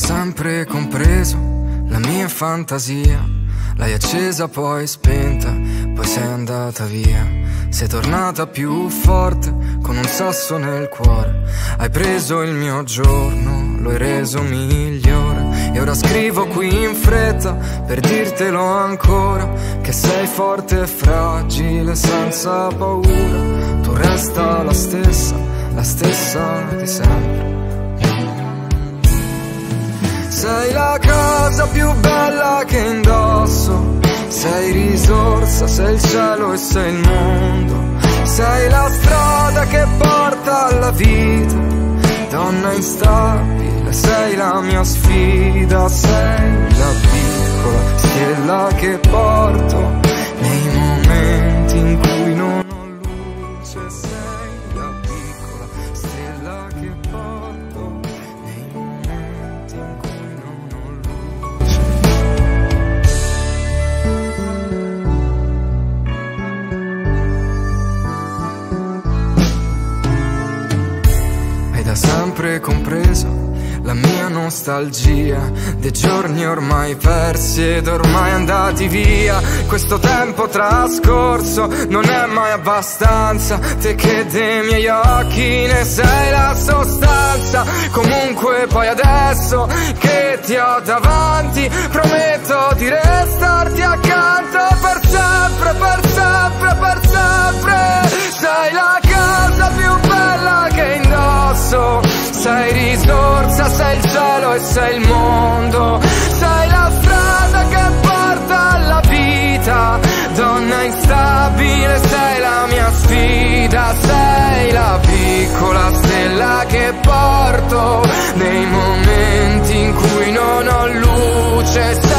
sempre compreso la mia fantasia. L'hai accesa poi spenta, poi sei andata via. Sei tornata più forte con un sasso nel cuore. Hai preso il mio giorno, lo hai reso migliore. E ora scrivo qui in fretta per dirtelo ancora che sei forte e fragile senza paura. Tu resta la stessa, la stessa di sempre. Sei la cosa più bella che indosso, sei risorsa, sei il cielo e sei il mondo, sei la strada che porta alla vita, donna instabile, sei la mia sfida, sei la piccola stella che porto nei sempre compreso la mia nostalgia dei giorni ormai persi ed ormai andati via. Questo tempo trascorso non è mai abbastanza. Te che dei miei occhi ne sei la sostanza. Comunque poi adesso che ti ho davanti, prometto di restarti accanto per Sei risorsa, sei il cielo e sei il mondo. Sei la strada che porta alla vita. Donna instabile, sei la mia sfida. Sei la piccola stella che porto nei momenti in cui non ho luce.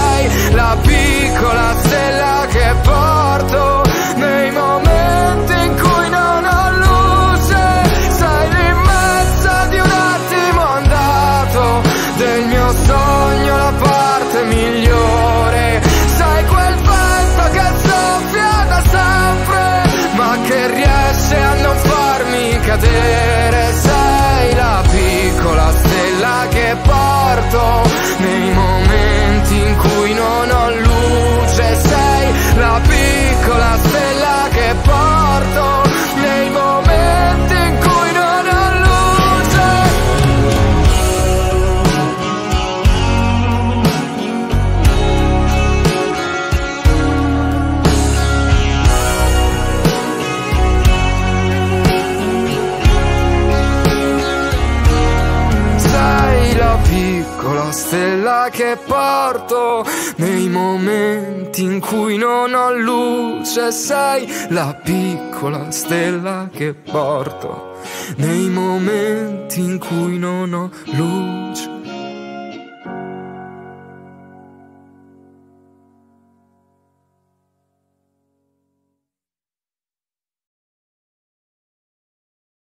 Stella che porto nei momenti in cui non ho luce. Sei la piccola stella che porto nei momenti in cui non ho luce.